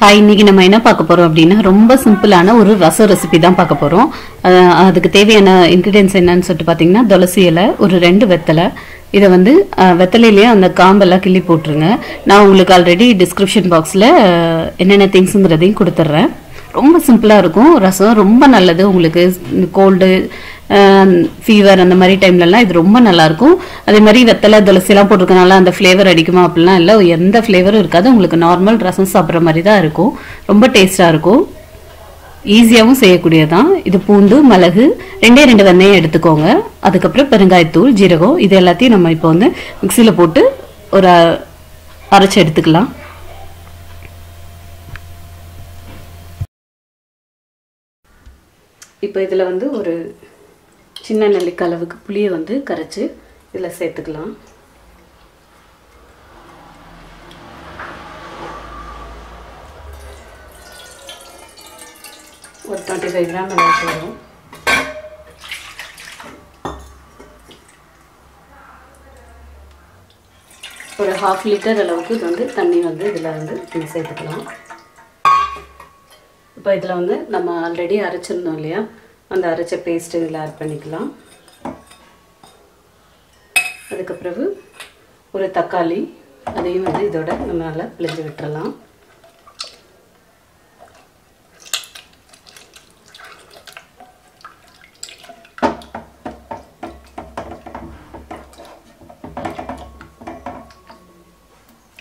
Hi இன்றைக்கி நம்ம என்ன பார்க்க போகிறோம் அப்படின்னா ரொம்ப சிம்பிளான ஒரு ரசம் ரெசிபி தான் பார்க்க போகிறோம் அதுக்கு தேவையான இன்க்ரீடியன்ஸ் என்னன்னு சொல்லிட்டு பார்த்தீங்கன்னா துளசி இலை ஒரு ரெண்டு வெத்தலை. இதை வந்து வெத்தலையிலேயே அந்த காம்பெல்லாம் கிள்ளி போட்டுருங்க. நான் உங்களுக்கு ஆல்ரெடி டிஸ்கிரிப்ஷன் பாக்ஸில் என்னென்ன திங்ஸுங்கிறதையும் கொடுத்துட்றேன். ரொம்ப சிம்பிளாக இருக்கும். ரசம் ரொம்ப நல்லது. உங்களுக்கு கோல்டு ஃபீவர் அந்த மாதிரி டைம்லலாம் இது ரொம்ப நல்லாயிருக்கும் அதே மாதிரி வெத்தலை துளசிலாம் போட்டிருக்கனால அந்த ஃப்ளேவர் அடிக்குமா அப்படிலாம் இல்லை. எந்த ஃப்ளேவரும் இருக்காது. உங்களுக்கு நார்மல் ரசம் சாப்பிட்ற மாதிரி தான் இருக்கும். ரொம்ப டேஸ்ட்டாக இருக்கும். ஈஸியாகவும் செய்யக்கூடியதான் இது பூண்டு மிளகு ரெண்டே ரெண்டு வெந்தயம் எடுத்துக்கோங்க. அதுக்கப்புறம் பெருங்காயத்தூள் ஜீரகம் இது எல்லாத்தையும் நம்ம இப்போ வந்து மிக்சியில் போட்டு ஒரு அரைச்சி எடுத்துக்கலாம். இப்போ இதில் வந்து ஒரு சின்ன நெல்லிக்காய் அளவுக்கு புளியை வந்து கரைச்சி இதில் சேர்த்துக்கலாம். ஒரு டுவெண்ட்டி ஃபைவ் கிராம் அளவுக்கு வரும். ஒரு ஹாஃப் லிட்டர் அளவுக்கு இது வந்து தண்ணி வந்து இதில் வந்து சேர்த்துக்கலாம். இப்போ இதில் வந்து நம்ம ஆல்ரெடி அரைச்சிருந்தோம் இல்லையா? அந்த அரைச்ச பேஸ்ட் இதில் ஆட் பண்ணிக்கலாம். அதுக்கு பிறகு ஒரு தக்காளி அதையும் வந்து இதோட நம்ம நல்லா பிழிஞ்சு விட்டுறலாம்.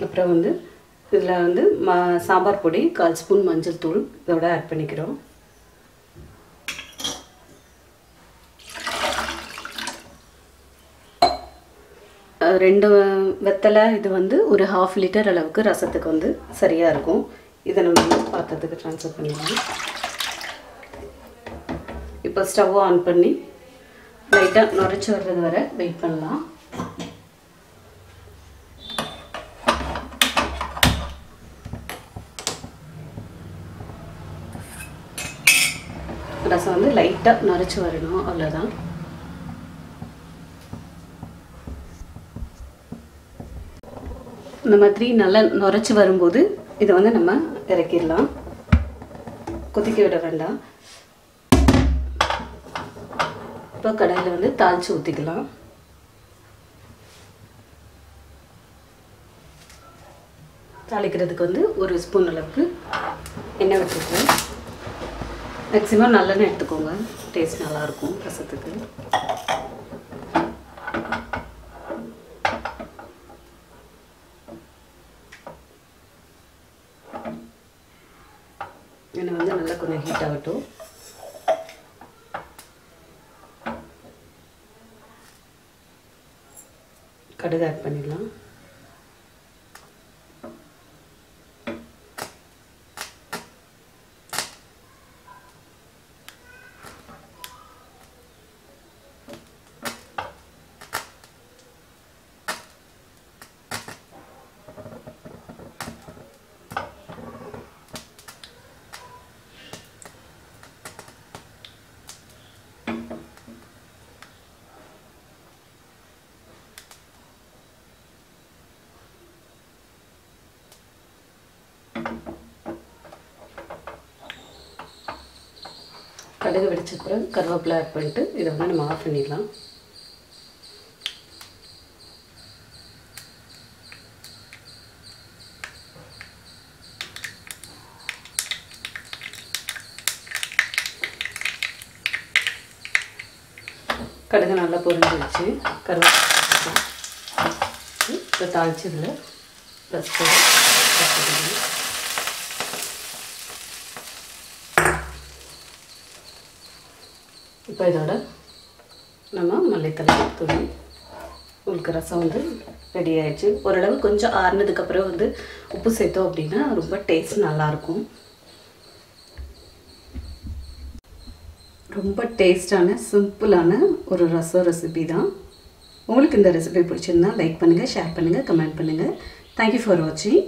அப்புறம் வந்து இதில் வந்து ம சாம்பார் பொடி கால் ஸ்பூன் மஞ்சள் தூள் இதோட ஆட் பண்ணிக்கிறோம். ரெண்டு வெத்தலை இது வந்து ஒரு ஹாஃப் லிட்டர் அளவுக்கு ரசத்துக்கு வந்து சரியாக இருக்கும். இதை நம்ம வந்து பாத்திரத்துக்கு ட்ரான்ஸ்ஃபர் பண்ணிடலாம். இப்போ ஸ்டவ் ஆன் பண்ணி லைட்டாக நுரைச்சி வர்றது வரை வெயிட் பண்ணலாம். ரசம் வந்து லைட்டாக நுரைச்சி வரணும் அவ்வளோதான் இந்த மாதிரி நல்லா நுரைச்சி வரும்போது இதை வந்து நம்ம இறக்கிடலாம். கொதிக்க விட வேண்டாம். இப்போ கடையில் வந்து தாளித்து ஊற்றிக்கலாம் தாளிக்கிறதுக்கு வந்து ஒரு ஸ்பூன் அளவுக்கு எண்ணெய் வச்சுருக்கேன் மேக்ஸிமம் நல்லெண்ணெய் எடுத்துக்கோங்க. டேஸ்ட் நல்லாயிருக்கும் ரசத்துக்கு. எண்ணெய் வந்து நல்லா கொஞ்சம் ஹீட் ஆகட்டும். கடுகு ஆட் பண்ணிடலாம். கடுகு வெடிச்ச பிறகு கருவேப்பிலை ஆட் பண்ணிட்டு இதை வந்து நம்ம ஆஃப் பண்ணிடலாம். கடுகு நல்லா பொரிஞ்சிருச்சு கருவேப்பிலை இப்போ தாளிச்சு இதில் ப்ளஸ் இப்போ இதோட நம்ம மல்லித்தலை தூவி உங்களுக்கு ரசம் வந்து ரெடி ஆயிடுச்சு. ஓரளவு கொஞ்சம் ஆறுனதுக்கப்புறம் வந்து உப்பு சேர்த்தோம் அப்படின்னா ரொம்ப டேஸ்ட் நல்லாயிருக்கும். ரொம்ப டேஸ்டான சிம்பிளான ஒரு ரசம் ரெசிபி தான். உங்களுக்கு இந்த ரெசிபி பிடிச்சிருந்தா லைக் பண்ணுங்கள் ஷேர் பண்ணுங்கள் கமெண்ட் பண்ணுங்கள் தேங்க்யூ ஃபார் வாட்சிங்